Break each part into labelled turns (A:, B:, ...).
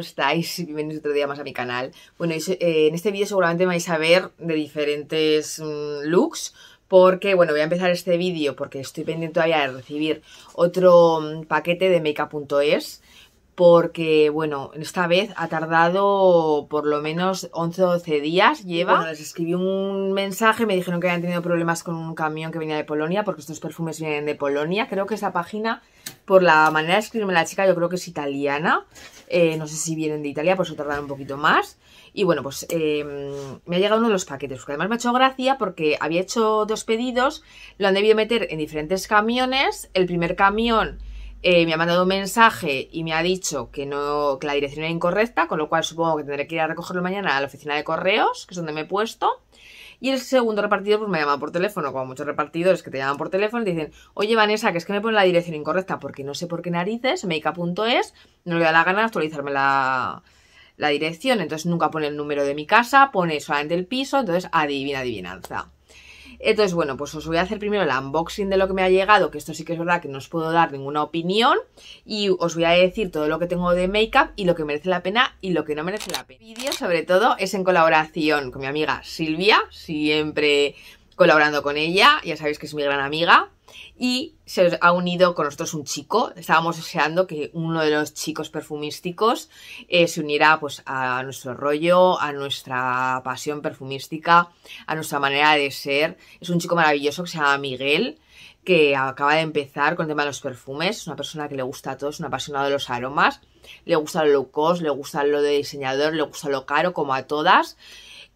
A: estáis? Bienvenidos otro día más a mi canal. Bueno, eh, en este vídeo seguramente vais a ver de diferentes mm, looks porque, bueno, voy a empezar este vídeo porque estoy pendiente todavía de recibir otro mm, paquete de makeup.es porque, bueno, esta vez ha tardado por lo menos 11 o 12 días, lleva. Bueno, les escribí un mensaje, me dijeron que habían tenido problemas con un camión que venía de Polonia, porque estos perfumes vienen de Polonia. Creo que esa página, por la manera de escribirme la chica, yo creo que es italiana. Eh, no sé si vienen de Italia, por eso tardaron un poquito más. Y bueno, pues em, me ha llegado uno de los paquetes, que además me ha hecho gracia porque había hecho dos pedidos, lo han debido meter en diferentes camiones. El primer camión eh, me ha mandado un mensaje y me ha dicho que, no, que la dirección era incorrecta, con lo cual supongo que tendré que ir a recogerlo mañana a la oficina de correos, que es donde me he puesto. Y el segundo repartidor pues me llama por teléfono, como muchos repartidores que te llaman por teléfono y dicen, oye Vanessa, que es que me pone la dirección incorrecta porque no sé por qué narices, makeup.es, no le da la gana de actualizarme la dirección, entonces nunca pone el número de mi casa, pone solamente el piso, entonces adivina, adivinanza. Entonces, bueno, pues os voy a hacer primero el unboxing de lo que me ha llegado, que esto sí que es verdad que no os puedo dar ninguna opinión. Y os voy a decir todo lo que tengo de make-up y lo que merece la pena y lo que no merece la pena. El vídeo, sobre todo, es en colaboración con mi amiga Silvia, siempre colaborando con ella, ya sabéis que es mi gran amiga y se ha unido con nosotros un chico. Estábamos deseando que uno de los chicos perfumísticos eh, se uniera pues, a nuestro rollo, a nuestra pasión perfumística, a nuestra manera de ser. Es un chico maravilloso que se llama Miguel que acaba de empezar con el tema de los perfumes, es una persona que le gusta a todo, es un apasionado de los aromas, le gusta lo low cost, le gusta lo de diseñador, le gusta lo caro, como a todas,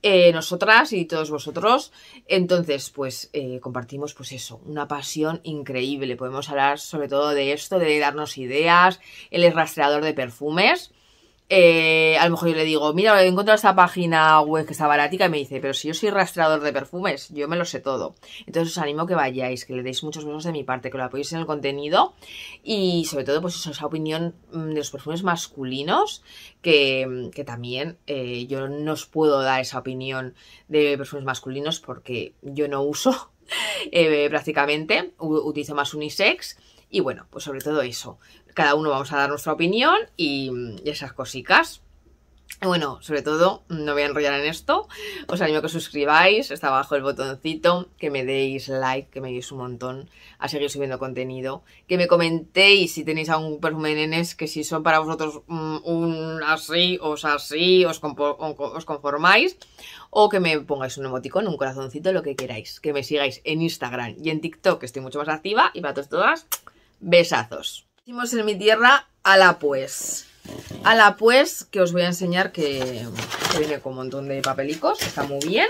A: eh, nosotras y todos vosotros. Entonces, pues eh, compartimos pues eso, una pasión increíble. Podemos hablar sobre todo de esto, de darnos ideas. Es rastreador de perfumes. Eh, a lo mejor yo le digo, mira, he encontrado esta página web que está baratica y me dice, pero si yo soy rastreador de perfumes, yo me lo sé todo. Entonces os animo que vayáis, que le deis muchos besos de mi parte, que lo apoyéis en el contenido y sobre todo pues esa opinión mm, de los perfumes masculinos, que, también eh, yo no os puedo dar esa opinión de perfumes masculinos porque yo no uso eh, prácticamente, utilizo más unisex y bueno, pues sobre todo eso. Cada uno vamos a dar nuestra opinión y, esas cositas. Bueno, sobre todo, no voy a enrollar en esto. Os animo a que os suscribáis, está abajo el botoncito, que me deis like, que me deis un montón a seguir subiendo contenido. Que me comentéis si tenéis algún perfume de nenes, que si son para vosotros mm, un así, os así, os, os conformáis. O que me pongáis un emoticón, un corazoncito, lo que queráis. Que me sigáis en Instagram y en TikTok, que estoy mucho más activa. Y para todos, todas, besazos. Hicimos en mi tierra a la pues. A la pues, que os voy a enseñar que, viene con un montón de papelicos, está muy bien.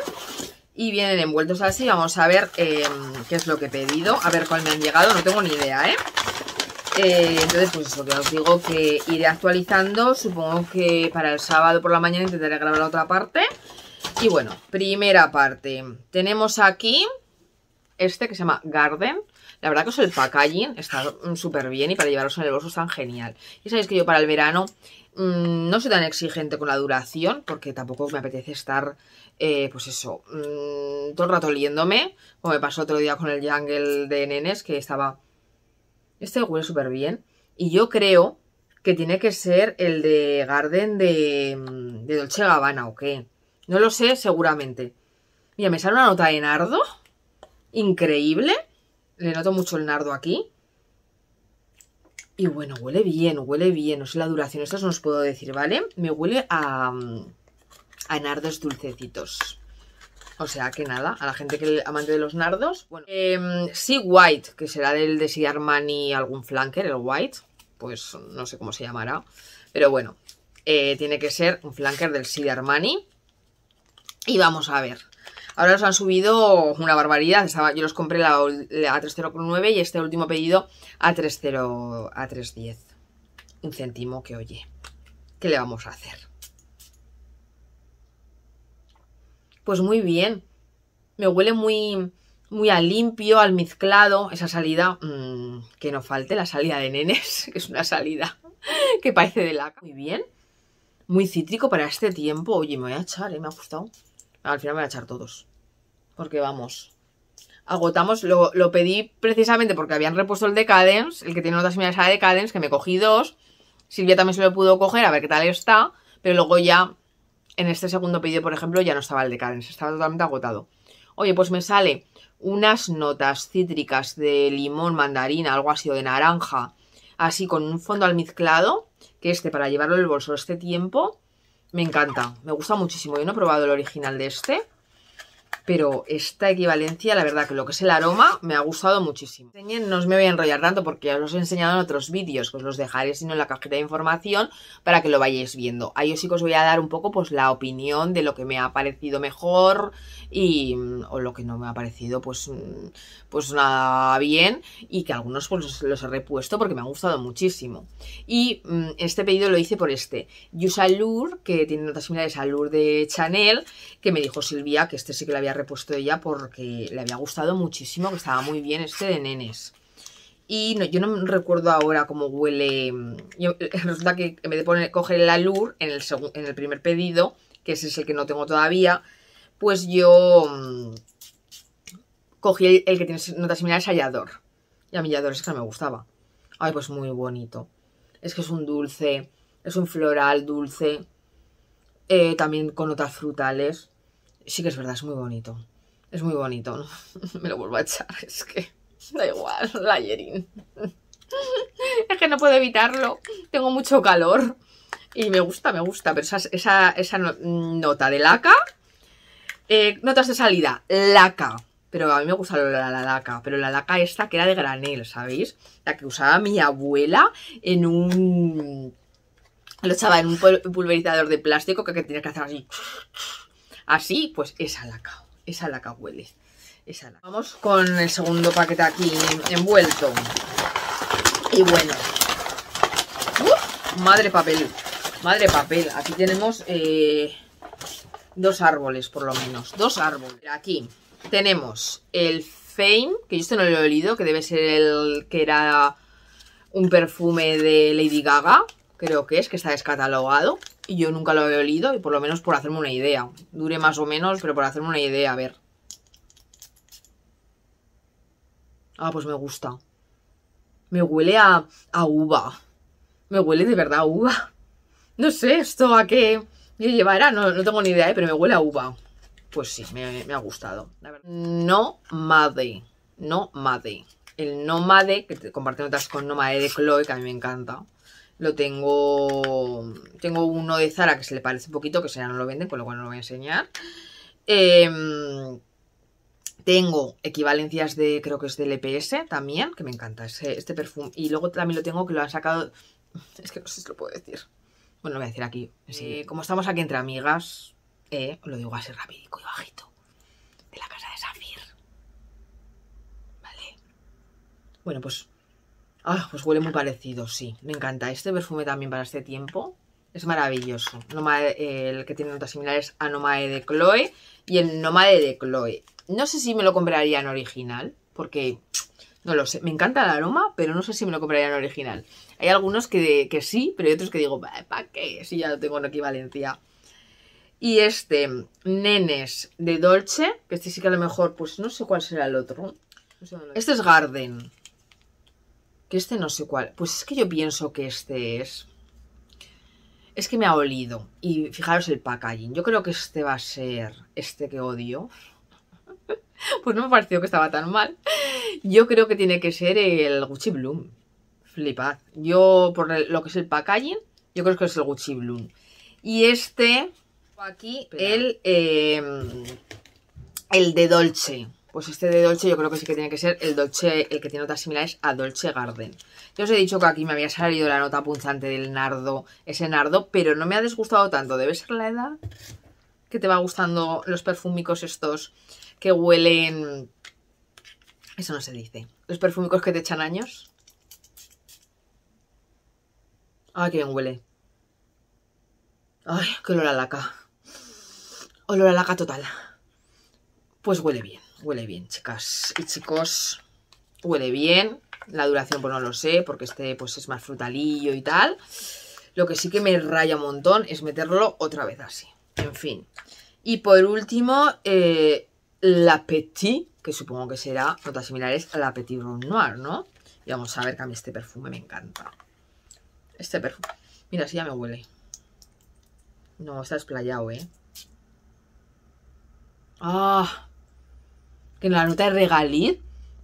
A: Y vienen envueltos así, vamos a ver em, qué es lo que he pedido, a ver cuál me han llegado, no tengo ni idea, ¿eh? ¿eh? entonces, pues eso, que os digo que iré actualizando, supongo que para el sábado por la mañana intentaré grabar la otra parte. Y bueno, primera parte, tenemos aquí este que se llama Garden, la verdad que el packaging está súper bien y para llevarlos en el bolso tan genial. Y sabéis que yo para el verano mmm, no soy tan exigente con la duración porque tampoco me apetece estar, eh, pues eso, mmm, todo el rato oliéndome. Como me pasó otro día con el Jungle de nenes que estaba... Este huele súper bien. Y yo creo que tiene que ser el de Garden de, de Dolce Gabbana o qué. No lo sé seguramente. Mira, me sale una nota de nardo. Increíble. Le noto mucho el nardo aquí. Y bueno, huele bien, huele bien. No sé la duración, esto no os puedo decir, ¿vale? Me huele a, a nardos dulcecitos. O sea que nada, a la gente que es amante de los nardos. Bueno, eh, Sea White, que será del de Sea Armani algún flanker, el White. Pues no sé cómo se llamará. Pero bueno, eh, tiene que ser un flanker del Sea Armani. Y vamos a ver. Ahora los han subido una barbaridad. yo los compré a 3,09 y este último pedido a 3,0 a 3,10. Un céntimo que oye. ¿Qué le vamos a hacer? Pues muy bien. Me huele muy, muy a limpio, al mezclado. Esa salida, mmm, que no falte, la salida de nenes, que es una salida que parece de laca. Muy bien. Muy cítrico para este tiempo. Oye, me voy a echar, ¿eh? me ha gustado. Al final me voy a echar todos. Porque vamos. Agotamos. Lo, pedí precisamente porque habían repuesto el Decadence. El que tiene notas similares a Decadence. Que me cogí dos. Silvia también se lo pudo coger a ver qué tal está, pero luego ya en este segundo pedido, por ejemplo, ya no estaba el de Cadence, estaba totalmente agotado. Oye, pues me sale unas notas cítricas de limón, mandarina, algo así, o de naranja, así con un fondo almizclado, que este para llevarlo en el bolso este tiempo, me encanta, me gusta muchísimo. Yo no he probado el original de este, pero esta equivalencia, la verdad que lo que es el aroma, me ha gustado muchísimo. No os me voy a enrollar tanto porque ya os he enseñado en otros vídeos, que os los dejaré sino en la cajita de información para que lo vayáis viendo. Ahí os sí que os voy a dar un poco pues la opinión de lo que me ha parecido mejor y o lo que no me ha parecido pues, pues nada bien y que algunos pues los he repuesto porque me ha gustado muchísimo. Y mm, este pedido lo hice por este, Yusa Lure, que tiene notas similares al Lure de Chanel, que me dijo Silvia que este sí que le había repuesto ella porque le había gustado muchísimo, que estaba muy bien este de nenes. Y yo no recuerdo ahora cómo huele. resulta que en vez de poner, coger el alur en el, en el primer pedido, que ese es el que no tengo todavía, pues yo mm, cogí el, que tiene notas similares a Yador. Y a mi Yador es que no me gustaba. Ay, pues muy bonito. Es que es un dulce, es un floral dulce, eh, también con notas frutales. Sí que es verdad, es muy bonito. Es muy bonito. Me lo vuelvo a echar. Es que da igual, la Yerin. Es que no puedo evitarlo. Tengo mucho calor. Y me gusta, me gusta. Pero esa, esa, nota de laca. Eh, notas de salida. Laca. Pero a mí me gusta la, la, laca. Pero la laca esta que era de granel, ¿sabéis? La que usaba mi abuela en un... Lo echaba en un pulverizador de plástico que tenía que hacer así Así, pues esa laca, esa laca huele. Esa laca. Vamos con el segundo paquete aquí envuelto. Y bueno. madre papel. Madre papel. Aquí tenemos eh, dos árboles, por lo menos. Dos árboles. Aquí tenemos el Fame, que yo este no lo he olido, que debe ser el que era un perfume de Lady Gaga. Creo que es, que está descatalogado. Y yo nunca lo he olido, y por lo menos por hacerme una idea. Dure más o menos, pero por hacerme una idea, a ver. Ah, pues me gusta. Me huele a, a uva. Me huele de verdad a uva. No sé, esto a qué llevará, no, no tengo ni idea, ¿eh? pero me huele a uva. Pues sí, me, ha gustado. No Made. No Made. El Nomade, que comparte notas con Nomade de Chloe, que a mí me encanta. Lo tengo... Tengo uno de Zara que se le parece un poquito, que ya no lo venden, con lo cual no lo voy a enseñar. Em, tengo equivalencias de, creo que es del EPS también, que me encanta este perfume. Y luego también lo tengo que lo han sacado... Es que no sé si lo puedo decir. Bueno, lo voy a decir aquí. Eh, como estamos aquí entre amigas, eh, lo digo así rápido y bajito. De la casa de Safir. Vale. Bueno, pues Ah, pues huele muy parecido, sí. Me encanta. Este perfume también para este tiempo es maravilloso. el que tiene notas similares a Nomae de Chloe y el Nomae de Chloe. No sé si me lo compraría en original, porque no lo sé. Me encanta el aroma, pero no sé si me lo compraría en original. Hay algunos que, que sí, pero hay otros que digo, ¿para qué? Si ya lo tengo en equivalencia. Y este, Nenes de Dolce, que este sí que a lo mejor, pues no sé cuál será el otro. Este es Garden este no sé cuál. Pues es que yo pienso que este es... Es que me ha olido. Y fijaros el packaging. Yo creo que este va a ser este que odio. pues no me pareció que estaba tan mal. Yo creo que tiene que ser el Gucci Bloom. Flipad. Yo, por lo que es el packaging, yo creo que es el Gucci Bloom. Y este, aquí, el, em, el de Dolce. Pues este de Dolce yo creo que sí que tiene que ser el Dolce, el que tiene notas similares a Dolce Garden. Yo os he dicho que aquí me había salido la nota punzante del nardo, ese nardo, pero no me ha desgustado tanto. Debe ser la edad que te va gustando los perfumicos estos que huelen... Eso no se dice. Los perfumicos que te echan años. Ay, qué bien huele. Ay, qué olor a laca. Olor a laca total. Pues huele bien. Huele bien, chicas y chicos. Huele bien. La duración pues no lo sé, porque este pues es más frutalillo y tal. Lo que sí que me raya un montón es meterlo otra vez así. En fin. Y por último, eh, la Petit, que supongo que será notas similares a la Petit Rouge Noir, ¿no? Y vamos a ver que a mí este perfume me encanta. Este perfume. Mira, sí ya me huele. No, está esplayado, ¿eh? Ah, que la nota es regaliz,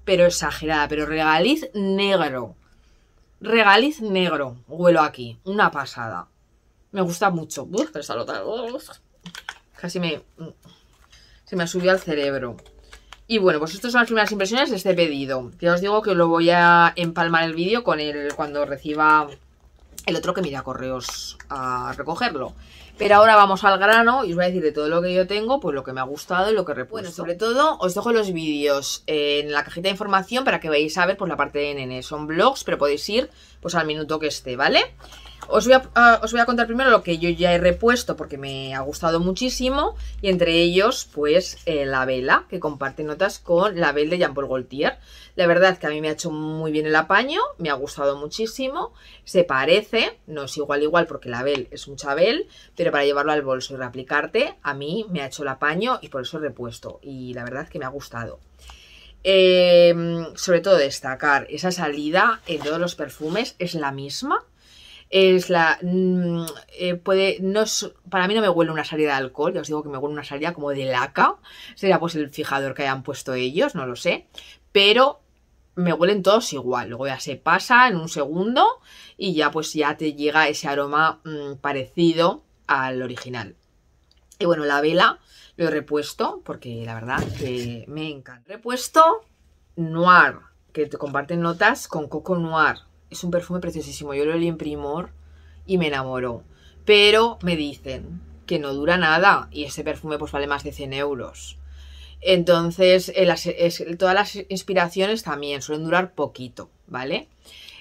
A: pero exagerada, pero regaliz negro. Regaliz negro, huelo aquí, una pasada. Me gusta mucho. Uf, pero esta nota, casi me... Se me subió al cerebro. Y bueno, pues estas son las primeras impresiones de este pedido. Ya os digo que lo voy a empalmar el vídeo con el cuando reciba el otro que me irá a correos a recogerlo. Pero ahora vamos al grano y os voy a decir de todo lo que yo tengo, pues lo que me ha gustado y lo que repuesto. Bueno, sobre todo os dejo los vídeos en la cajita de información para que veáis a ver pues la parte de nene. Son blogs, pero podéis ir pues al minuto que esté, ¿vale? Os voy, a, os voy a contar primero lo que yo ya he repuesto porque me ha gustado muchísimo y entre ellos pues eh, la vela que comparte notas con la vela de Jean Paul Gaultier. La verdad que a mí me ha hecho muy bien el apaño, me ha gustado muchísimo, se parece, no es igual igual porque la Bel es un chabel, pero para llevarlo al bolso y reaplicarte a mí me ha hecho el apaño y por eso he repuesto y la verdad que me ha gustado. Eh, sobre todo destacar esa salida en todos los perfumes es la misma es la mm, eh, puede no para mí no me huele una salida de alcohol ya os digo que me huele una salida como de laca. Sería pues el fijador que hayan puesto ellos no lo sé. Pero me huelen todos igual. Luego ya se pasa en un segundo y ya pues ya te llega ese aroma mm, parecido al original. Y bueno la vela lo he repuesto porque la verdad que me encanta. Repuesto noir que te comparten notas con coco noir es un perfume preciosísimo. Yo lo leí en Primor y me enamoró. Pero me dicen que no dura nada y ese perfume pues vale más de 100 euros. Entonces, todas las inspiraciones también suelen durar poquito, ¿vale?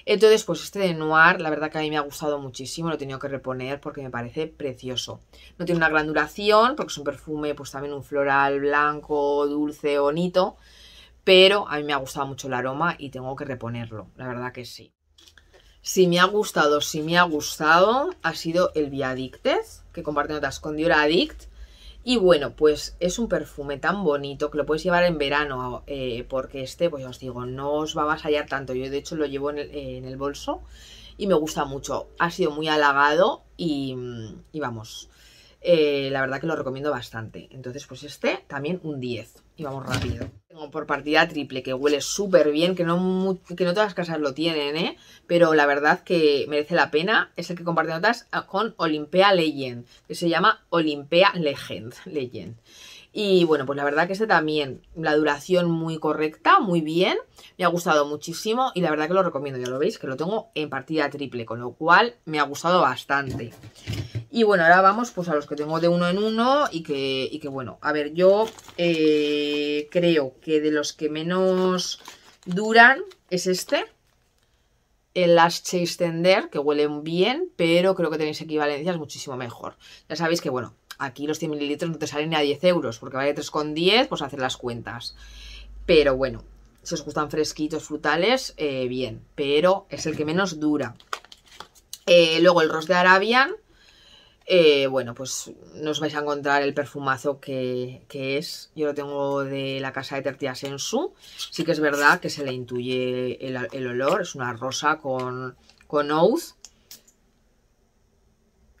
A: Entonces, pues este de Noir, la verdad que a mí me ha gustado muchísimo, lo he tenido que reponer porque me parece precioso. No tiene una gran duración, porque es un perfume, pues también un floral blanco, dulce, bonito, pero a mí me ha gustado mucho el aroma y tengo que reponerlo, la verdad que sí. Si me ha gustado, si me ha gustado, ha sido el Viadicted, que comparte notas con Dior Addict. Y bueno, pues es un perfume tan bonito que lo puedes llevar en verano, eh, porque este, pues os digo, no os va a vasallar tanto. Yo de hecho lo llevo en el, bolso y me gusta mucho. Ha sido muy halagado y, vamos, eh, la verdad que lo recomiendo bastante. Entonces, pues este también un 10. Y vamos rápido por partida triple, que huele súper bien, que no, que no todas las casas lo tienen, ¿eh? Pero la verdad que merece la pena. Es el que comparte notas con Olympia Legend, que se llama Olympia Legend. Legend. Y bueno, pues la verdad que este también, la duración muy correcta, muy bien, me ha gustado muchísimo y la verdad que lo recomiendo, ya lo veis, que lo tengo en partida triple, con lo cual me ha gustado bastante. Y bueno, ahora vamos pues a los que tengo de uno en uno y que, que bueno, a ver, yo eh, creo que de los que menos duran es este, el Last Chase Tender, que huelen bien, pero creo que tenéis equivalencias muchísimo mejor. Ya sabéis que, bueno, aquí los 100 mililitros no te salen ni a 10 euros, porque vale 3,10, pues hacer las cuentas. Pero bueno, si os gustan fresquitos, frutales, eh, bien, pero es el que menos dura. Eh, luego el Rose de Arabian, eh, bueno, pues no os vais a encontrar el perfumazo que, es. Yo lo tengo de la casa de Tertia Sensu. Sí que es verdad que se le intuye el, olor. Es una rosa con, con oud.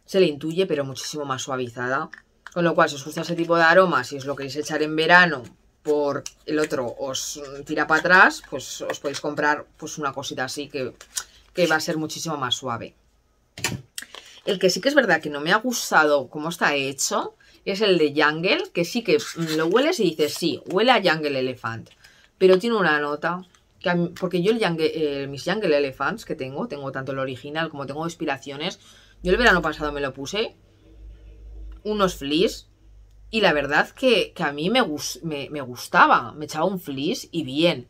A: Se le intuye, pero muchísimo más suavizada. Con lo cual, si os gusta ese tipo de aromas, si os lo queréis echar en verano por el otro os tira para atrás, pues os podéis comprar pues una cosita así que, que va a ser muchísimo más suave. El que sí que es verdad que no me ha gustado cómo está hecho es el de Jungle, que sí que lo hueles y dices, sí, huele a Jungle Elephant, pero tiene una nota, que porque yo el Jungle, mis Jungle Elephants que tengo, tengo tanto el original como tengo inspiraciones, yo el verano pasado me lo puse, unos fleece, y la verdad que, a mí me, me, me gustaba, me echaba un fleece y bien,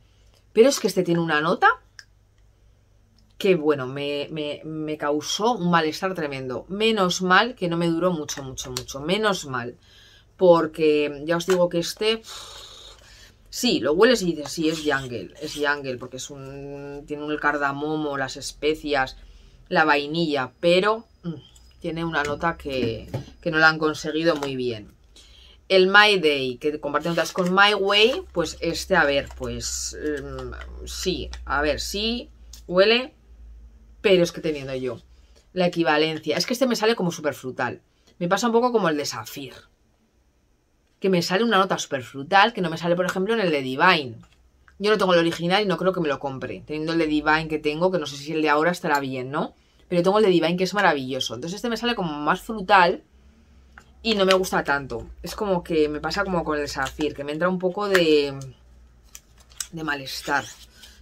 A: pero es que este tiene una nota que bueno, me, causó un malestar tremendo. Menos mal que no me duró mucho, mucho, mucho. Menos mal. Porque ya os digo que este... Sí, lo hueles y dices, sí, es Jungle. Es Jungle porque es un, tiene un cardamomo, las especias, la vainilla. Pero mm, tiene una nota que, que no la han conseguido muy bien. El My Day, que comparte notas con My Way, pues este, a ver, pues mm, sí, a ver, sí, huele pero es que teniendo yo la equivalencia. Es que este me sale como súper frutal. Me pasa un poco como el de Safir. Que me sale una nota súper frutal que no me sale, por ejemplo, en el de Divine. Yo no tengo el original y no creo que me lo compre. Teniendo el de Divine que tengo, que no sé si el de ahora estará bien, ¿no? Pero tengo el de Divine que es maravilloso. Entonces este me sale como más frutal y no me gusta tanto. Es como que me pasa como con el Safir, que me entra un poco de, de malestar.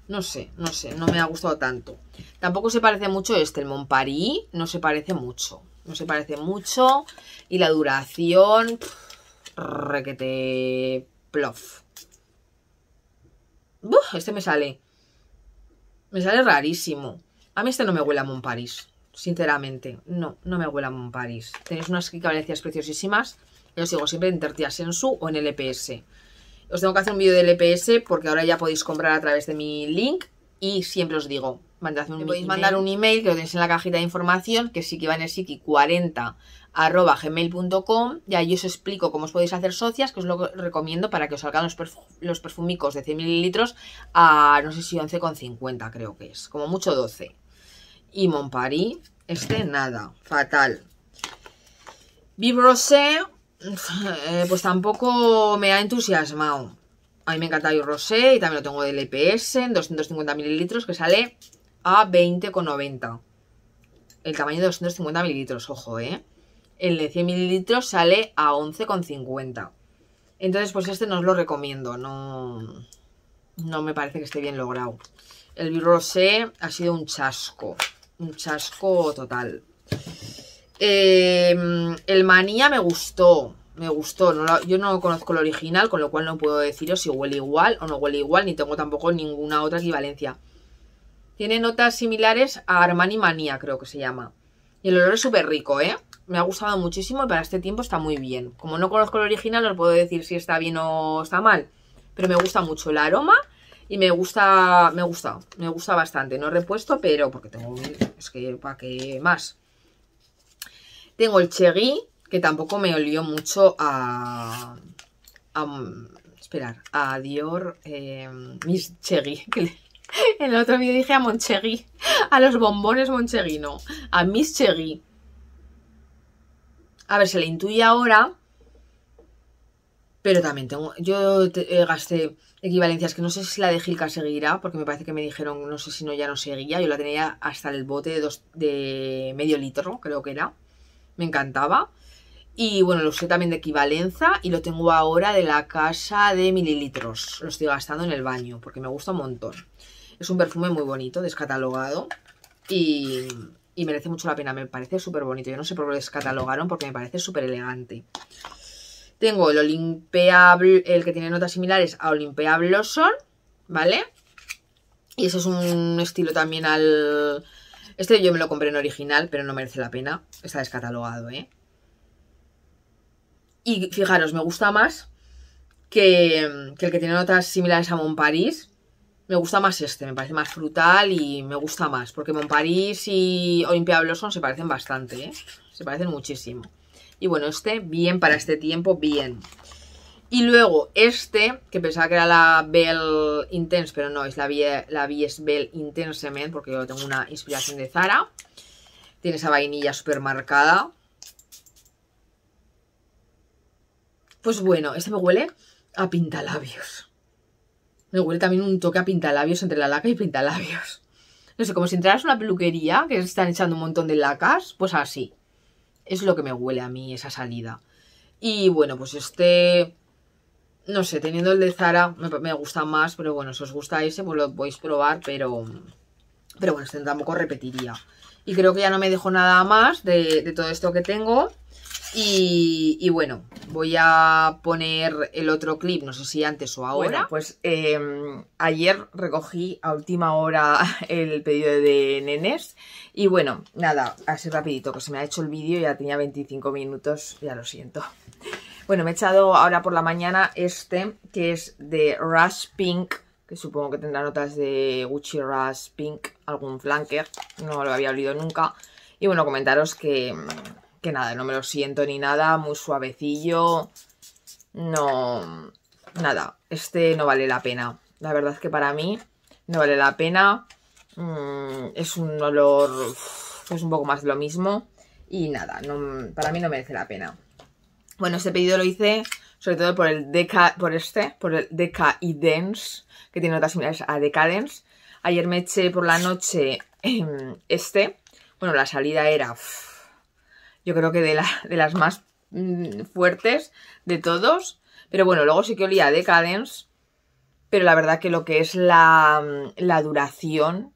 A: No sé, no sé, no me ha gustado tanto. Tampoco se parece mucho este, el Montparis, no se parece mucho. No se parece mucho. Y la duración, requete plof. este me sale. Me sale rarísimo. A mí este no me huele a Montparis, sinceramente. No, no me huele a Montparis. Tenéis unas equivalencias preciosísimas. Yo os digo siempre en Tertia Sensu o en el EPS. Os tengo que hacer un vídeo del EPS porque ahora ya podéis comprar a través de mi link y siempre os digo, mandadme un, podéis mandar un email que lo tenéis en la cajita de información, que sí que va en el siki 40 arroba gmail.com y ahí os explico cómo os podéis hacer socias, que os lo recomiendo para que os salgan los, los perfumicos de 100 mililitros a no sé si 11,50 creo que es, como mucho 12. Y Montparis, este nada, fatal. Vive Rosé, eh, pues tampoco me ha entusiasmado. A mí me encanta el rosé y también lo tengo del EPS en 250 mililitros que sale a 20,90. El tamaño de 250 mililitros, ojo, ¿eh? El de 100 mililitros sale a 11,50. Entonces, pues este no os lo recomiendo. No, no me parece que esté bien logrado. El rosé ha sido un chasco. Un chasco total. Em, el manía me gustó. Me gustó. yo no conozco el original, con lo cual no puedo deciros si huele igual o no huele igual, ni tengo tampoco ninguna otra equivalencia. Tiene notas similares a Armani Manía, creo que se llama. Y el olor es súper rico, ¿eh? Me ha gustado muchísimo y para este tiempo está muy bien. Como no conozco el original, no puedo decir si está bien o está mal. Pero me gusta mucho el aroma y me gusta, me gusta, me gusta bastante. No he repuesto, pero porque tengo, es que para qué más. Tengo el Cherry, que tampoco me olió mucho a... a esperar, a Dior eh, Miss Cherry. en el otro vídeo dije a Moncherry. A los bombones Moncherry, no. A Miss Cherry. A ver, se le intuye ahora. Pero también tengo... Yo eh, gasté equivalencias que no sé si la de Gilka seguirá, porque me parece que me dijeron, no sé si no ya no seguía. Yo la tenía hasta el bote de, dos, de medio litro, creo que era me encantaba. Y bueno, lo usé también de equivalencia y lo tengo ahora de la casa de mililitros. Lo estoy gastando en el baño porque me gusta un montón. Es un perfume muy bonito, descatalogado y, y merece mucho la pena. Me parece súper bonito. Yo no sé por qué lo descatalogaron porque me parece súper elegante. Tengo el Olympia, el que tiene notas similares a Olympia Blossom, ¿vale? Y ese es un estilo también al, este yo me lo compré en original, pero no merece la pena. Está descatalogado, ¿eh? Y fijaros, me gusta más que, el que tiene notas similares a Montparís. Me gusta más este, me parece más frutal y me gusta más. Porque Montparís y Olympia Blossom se parecen bastante, ¿eh? Se parecen muchísimo. Y bueno, este, bien para este tiempo, bien. Y luego este, que pensaba que era la Bell Intense, pero no, es la, la BS Bell Intensement, porque yo tengo una inspiración de Zara. Tiene esa vainilla súper marcada. Pues bueno, este me huele a pintalabios. Me huele también un toque a pintalabios entre la laca y pintalabios. No sé, como si entraras a una peluquería que están echando un montón de lacas, pues así. Es lo que me huele a mí esa salida. Y bueno, pues este no sé, teniendo el de Zara me, gusta más, pero bueno, si os gusta ese, pues lo podéis probar, pero, pero bueno, este tampoco repetiría. Y creo que ya no me dejo nada más de, todo esto que tengo. Y, bueno, voy a poner el otro clip, no sé si antes o ahora. Pues em, ayer recogí a última hora el pedido de nenes. Y bueno, nada, así rapidito, que se me ha hecho el vídeo, ya tenía 25 minutos, ya lo siento. Bueno, me he echado ahora por la mañana este, que es de Rush Pink, que supongo que tendrá notas de Gucci Rush Pink, algún flanker, no lo había olido nunca. Y bueno, comentaros que, que nada, no me lo siento ni nada, muy suavecillo, no, nada, este no vale la pena. La verdad es que para mí no vale la pena, mm, es un olor es un poco más de lo mismo. Y nada, no, para mí no merece la pena. Bueno, este pedido lo hice sobre todo por el Deca, por este, por el Decadence, que tiene notas similares a Decadence. Ayer me eché por la noche este. Bueno, la salida era, yo creo que de, la, de las más mm, fuertes de todos. Pero bueno, luego sí que olía a Decadence. Pero la verdad que lo que es la, la duración,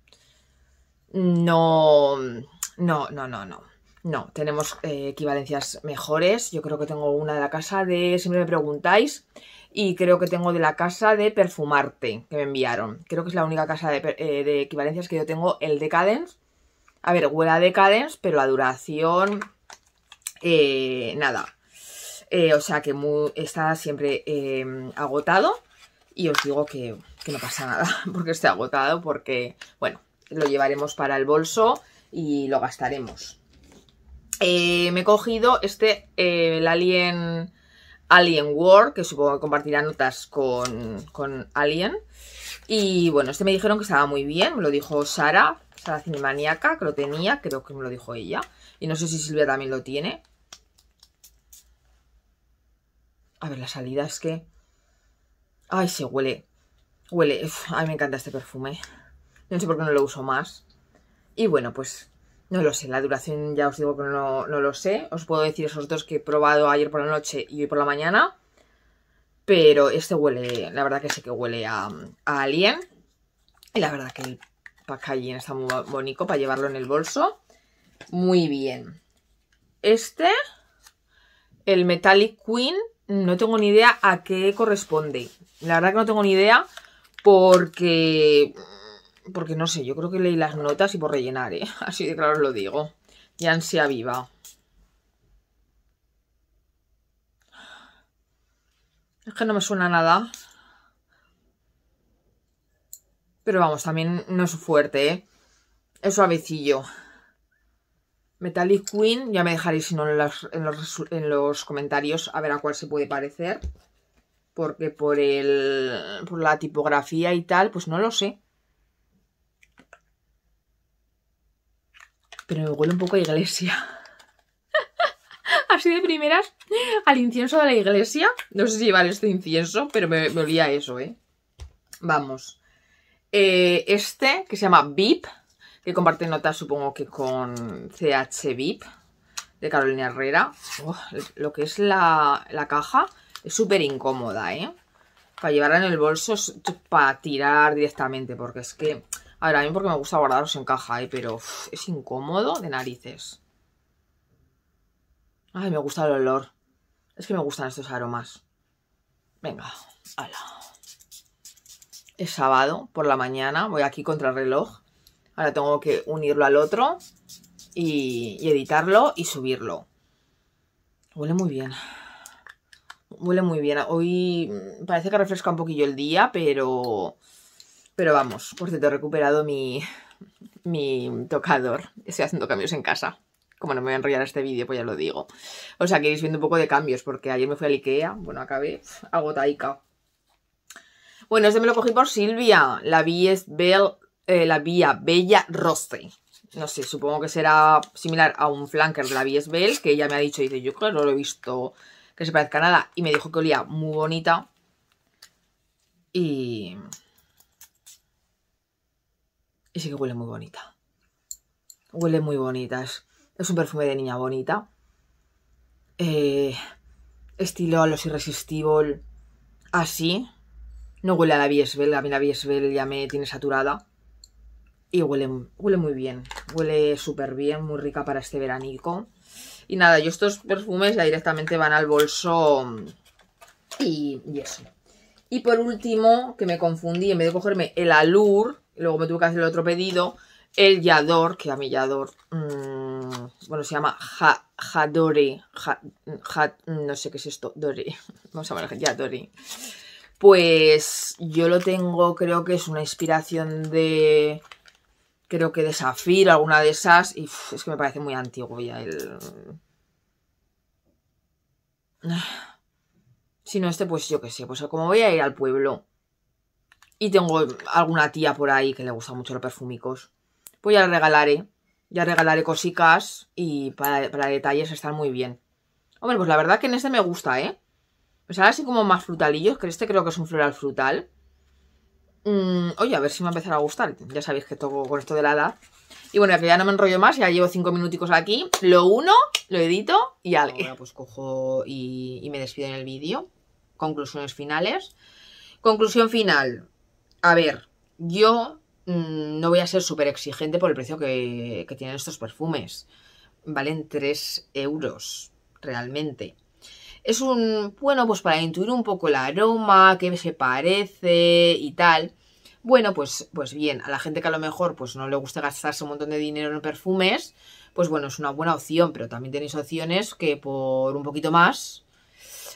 A: no, no, no, no, no. No, tenemos eh, equivalencias mejores. Yo creo que tengo una de la casa de, siempre me preguntáis, y creo que tengo de la casa de Perfumarte, que me enviaron. Creo que es la única casa de, eh, equivalencias que yo tengo, el Decadence. A ver, huele a Decadence, pero la duración, eh, nada. o sea que está siempre agotado. Y os digo que, no pasa nada porque esté agotado, porque, bueno, lo llevaremos para el bolso y lo gastaremos. Eh, me he cogido este, eh, el Alien, Alien War, que supongo que compartirá notas con, con Alien. Y bueno, este me dijeron que estaba muy bien, me lo dijo Sara, Sara Cinemaniaca, que lo tenía, creo que me lo dijo ella. Y no sé si Silvia también lo tiene. A ver, la salida es que... Ay, se huele. Huele. ay, me encanta este perfume. No sé por qué no lo uso más. Y bueno, pues no lo sé, la duración ya os digo que no, lo sé. Os puedo decir esos dos que he probado ayer por la noche y hoy por la mañana. Pero este huele, la verdad que sé que huele a, Alien. Y la verdad que el packaging está muy bonito para llevarlo en el bolso. Muy bien. Este, el Metallic Queen, no tengo ni idea a qué corresponde. La verdad que no tengo ni idea porque porque no sé, yo creo que leí las notas y por rellenar, ¿eh? Así de claro os lo digo. Y ansia viva. Es que no me suena nada. Pero vamos, también no es fuerte, ¿eh? Es suavecillo. Metallic Queen, ya me dejaréis si no en los, en los comentarios a ver a cuál se puede parecer. Porque por el por la tipografía y tal, pues no lo sé. pero me huele un poco a iglesia. Así de primeras, al incienso de la iglesia. No sé si llevar este incienso, pero me, olía eso, ¿eh? Vamos. Eh, este, que se llama VIP, que comparte notas, supongo que con CH VIP, de Carolina Herrera. Lo que es la, la caja es súper incómoda, ¿eh? Para llevarla en el bolso, para tirar directamente, porque es que a ver, a mí porque me gusta guardarlos en caja, ¿eh? pero es incómodo de narices. Ay, me gusta el olor. Es que me gustan estos aromas. Venga, hala. Es sábado por la mañana, voy aquí contra el reloj. Ahora tengo que unirlo al otro y, editarlo y subirlo. Huele muy bien. Huele muy bien. Hoy parece que refresca un poquillo el día, pero pero vamos, por cierto, he recuperado mi, mi tocador. Estoy haciendo cambios en casa. Como no me voy a enrollar este vídeo, pues ya lo digo. O sea, que iréis viendo un poco de cambios, porque ayer me fui al Ikea. Bueno, acabé agotaica. Bueno, este me lo cogí por Silvia. La vía es eh, la vía Bella Rostre. No sé, supongo que será similar a un flanker de la Bell, que ella me ha dicho, dice, yo creo que no lo he visto que se parezca a nada. Y me dijo que olía muy bonita. Y... Y sí que huele muy bonita. Huele muy bonita. Es, un perfume de niña bonita. Eh, estilo a los Irresistible. Así. No huele a la Biesbel. A mí la Biesbel ya me tiene saturada. Y huele, huele muy bien. Huele súper bien. Muy rica para este veranico. Y nada, yo estos perfumes ya directamente van al bolso. Y, y eso. Y por último, que me confundí, en vez de cogerme el Alur, Luego me tuve que hacer el otro pedido. El Yador, que a mí Yador, mmm, bueno, se llama Jadore. no sé qué es esto, Dore. Vamos a ver, Yadore. Pues yo lo tengo, creo que es una inspiración de... Creo que de Safir, alguna de esas. Y es que me parece muy antiguo ya el... Si no este, pues yo qué sé. Pues como voy a ir al pueblo y tengo alguna tía por ahí que le gusta mucho los perfumicos. Pues ya regalaré Ya regalaré cositas y para, para detalles están muy bien. Hombre, pues la verdad que en este me gusta, ¿eh? Me sale así como más frutalillos, que este creo que es un floral frutal. Mm, oye, a ver si me va a empezar a gustar. Ya sabéis que toco con esto de la edad. Y bueno, que ya no me enrollo más, ya llevo cinco minuticos aquí. Lo uno, lo edito y Ahora pues cojo y, y me despido en el vídeo. Conclusiones finales. Conclusión final. A ver, yo mm, no voy a ser súper exigente por el precio que, que tienen estos perfumes. Valen 3 euros, realmente. Es un, bueno, pues para intuir un poco el aroma, qué se parece y tal. Bueno, pues, pues bien, a la gente que a lo mejor pues no le gusta gastarse un montón de dinero en perfumes, pues bueno, es una buena opción, pero también tenéis opciones que por un poquito más,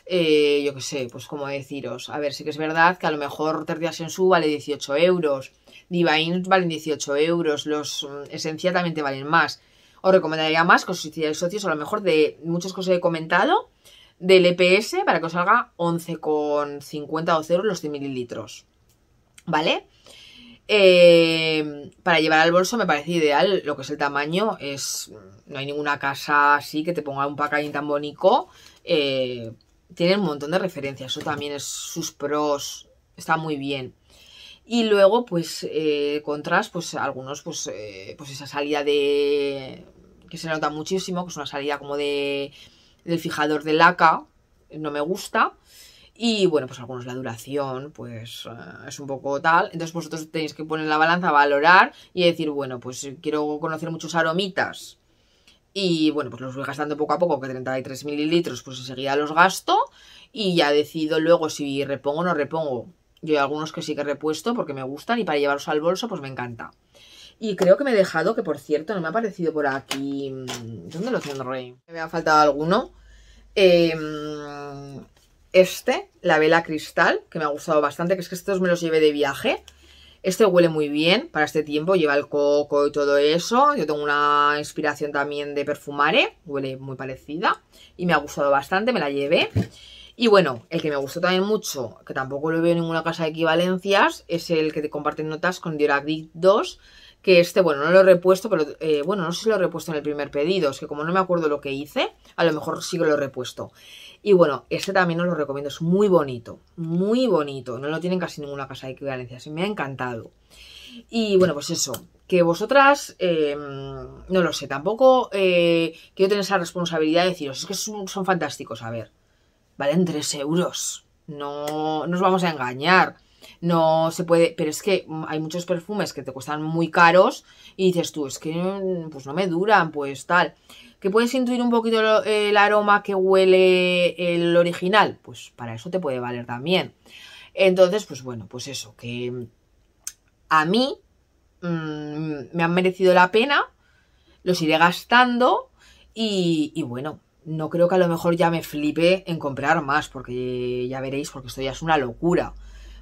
A: eh, yo qué sé, pues como deciros, a ver, sí que es verdad que a lo mejor Tertia Sensu vale 18 euros, Divine valen 18 euros, los mm, Esencia también te valen más. Os recomendaría más que os hicierais socios, a lo mejor de muchas cosas que he comentado, del EPS para que os salga 11,50 o 0 los 100 mililitros. ¿Vale? Eh, para llevar al bolso me parece ideal lo que es el tamaño. Es, no hay ninguna casa así que te ponga un packaging tan bonito. Eh, tiene un montón de referencias. Eso también es sus pros. Está muy bien. Y luego, pues, eh, contras, pues algunos, pues, eh, pues esa salida de... que se nota muchísimo, que es una salida como de del fijador de laca, no me gusta. Y bueno, pues algunos la duración, pues eh, es un poco tal. Entonces vosotros tenéis que poner la balanza, valorar y decir, bueno, pues quiero conocer muchos aromitas. Y bueno, pues los voy gastando poco a poco, que 33 mililitros, pues enseguida los gasto. Y ya decido luego si repongo o no repongo. Yo hay algunos que sí que repuesto porque me gustan y para llevarlos al bolso pues me encanta. Y creo que me he dejado, que por cierto, no me ha aparecido por aquí. Mm, ¿Dónde lo tendré? Me ha faltado alguno. Em, este, la vela cristal, que me ha gustado bastante, que es que estos me los llevé de viaje. Este huele muy bien para este tiempo, lleva el coco y todo eso. Yo tengo una inspiración también de perfumare, huele muy parecida y me ha gustado bastante, me la llevé. Y bueno, el que me gustó también mucho, que tampoco lo veo en ninguna casa de equivalencias, es el que te comparten notas con Dioragric 2, que este, bueno, no lo he repuesto, pero eh, bueno, no sé si lo he repuesto en el primer pedido, es que como no me acuerdo lo que hice, a lo mejor sí que lo he repuesto. Y bueno, este también os lo recomiendo, es muy bonito, muy bonito, no lo tienen casi ninguna casa de equivalencias, me ha encantado. Y bueno, pues eso, que vosotras, em, no lo sé, tampoco eh, quiero tener esa responsabilidad de deciros, es que son, son fantásticos, a ver, valen 3 euros, no nos vamos a engañar no se puede, pero es que hay muchos perfumes que te cuestan muy caros y dices tú, es que pues no me duran, pues tal. ¿Que puedes intuir un poquito el aroma que huele el original? Pues para eso te puede valer también. Entonces, pues bueno, pues eso, que a mí mm, me han merecido la pena, los iré gastando y, y bueno, no creo que a lo mejor ya me flipe en comprar más, porque ya veréis, porque esto ya es una locura.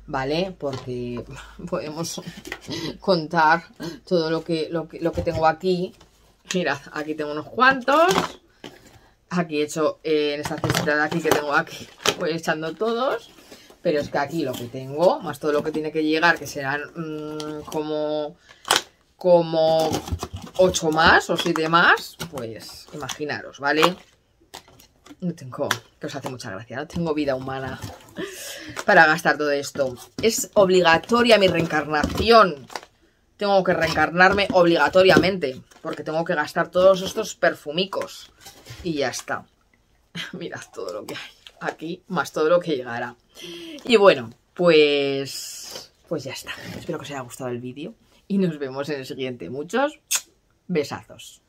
A: ¿Vale? Porque podemos contar todo lo que, lo que, lo que tengo aquí. Mirad, aquí tengo unos cuantos. Aquí he hecho eh, en esta cestita de aquí que tengo aquí, voy echando todos. Pero es que aquí lo que tengo, más todo lo que tiene que llegar, que serán mm, como, como 8 más o 7 más, pues imaginaros, ¿vale? No tengo, que os hace mucha gracia, no tengo vida humana para gastar todo esto. Es obligatoria mi reencarnación. Tengo que reencarnarme obligatoriamente, porque tengo que gastar todos estos perfumicos. Y ya está. Mirad todo lo que hay aquí, más todo lo que llegará. Y bueno, pues, pues ya está. Espero que os haya gustado el vídeo y nos vemos en el siguiente. Muchos besazos.